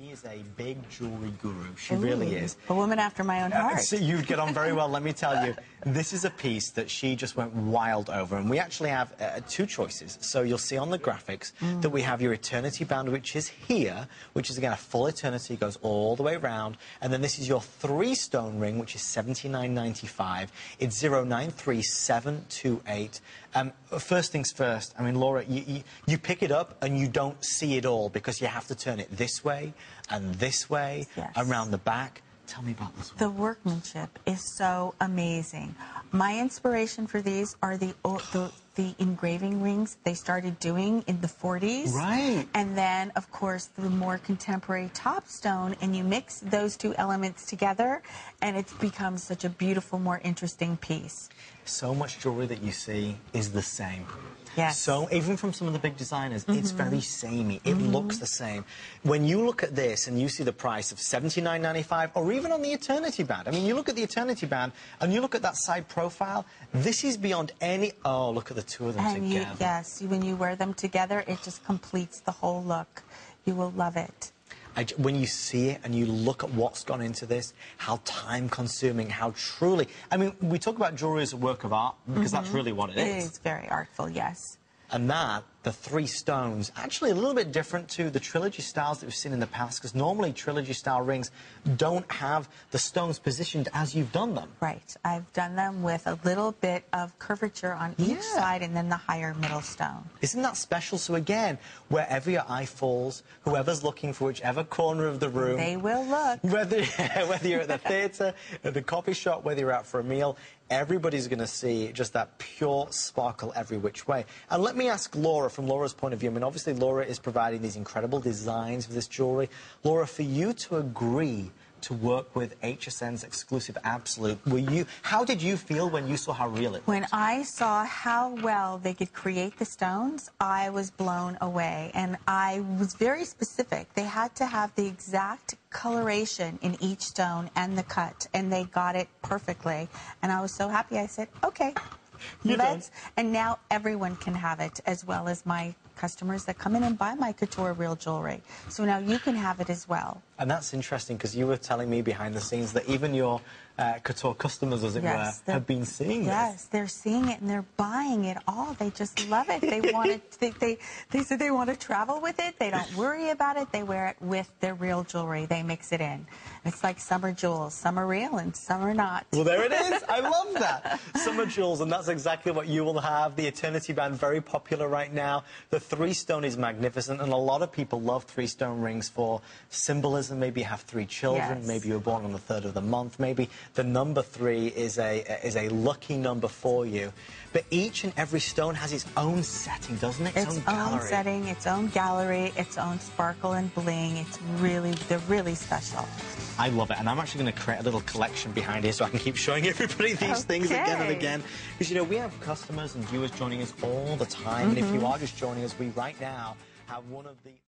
She is a big jewelry guru. She really is. A woman after my own heart. So you get on very well, let me tell you. This is a piece that she just went wild over, and we actually have uh, two choices. So you'll see on the graphics Mm. that we have your eternity band, which is here, which is again a full eternity, goes all the way around, and then this is your three-stone ring, which is 79.95. It's 093728. Um, first things first. I mean, Laura, you, you, you pick it up and you don't see it all because you have to turn it this way and this way Yes. around the back. Tell me about this one. The workmanship is so amazing. My inspiration for these are the the, the engraving rings they started doing in the 40s. Right. And then, of course, the more contemporary top stone, and you mix those two elements together, and it becomes such a beautiful, more interesting piece. So much jewelry that you see is the same. Yes. So even from some of the big designers, it's mm-hmm. very samey. It mm-hmm. looks the same. When you look at this and you see the price of $79.95, or even on the Eternity Band, I mean, you look at the Eternity Band and you look at that side profile, this is beyond any. Oh, look at the two of them And you, together. yes, when you wear them together, it just completes the whole look. You will love it. I when you see it and you look at what's gone into this, how time consuming, how truly. I mean, we talk about jewelry as a work of art because that's mm-hmm. really what it is. It is very artful, yes. And that, the three stones, actually a little bit different to the trilogy styles that we've seen in the past, because normally trilogy style rings don't have the stones positioned as you've done them. Right. I've done them with a little bit of curvature on each Yeah. side and then the higher middle stone. Isn't that special? So again, wherever your eye falls, whoever's looking for whichever corner of the room, They will look. whether whether you're at the theatre, at the coffee shop, whether you're out for a meal, everybody's going to see just that pure sparkle every which way. And let me ask Laura, from Laura's point of view, I mean, obviously Laura is providing these incredible designs for this jewellery. Laura, for you to agree to work with HSN's exclusive Absolute, were you? How did you feel when you saw how real it was? When I saw how well they could create the stones, I was blown away. And I was very specific. They had to have the exact coloration in each stone and the cut, and they got it perfectly. And I was so happy. I said, okay, You're let's. And now everyone can have it, as well as my customers that come in and buy my couture real jewelry. So now you can have it as well. And that's interesting because you were telling me behind the scenes that even your uh, couture customers, as it Yes, were, have been seeing this. Yes, they're seeing it and they're buying it all. They just love it. They want it. They, they, they said they want to travel with it. They don't worry about it. They wear it with their real jewelry. They mix it in. It's like summer jewels. Some are real and some are not. Well, there it is. I love that. Summer jewels, and that's exactly what you will have. The Eternity Band, very popular right now. The three stone is magnificent, and a lot of people love three stone rings for symbolism. Maybe you have three children. Yes. Maybe you were born on the third of the month. Maybe the number three is a is a lucky number for you. But each and every stone has its own setting, doesn't it? Its own gallery. setting, its own gallery, its own sparkle and bling. It's really, they're really special. I love it, and I'm actually going to create a little collection behind here so I can keep showing everybody these things again and again. Because, you know, we have customers and viewers joining us all the time, and if you mm-hmm. are just joining us, we right now have one of the...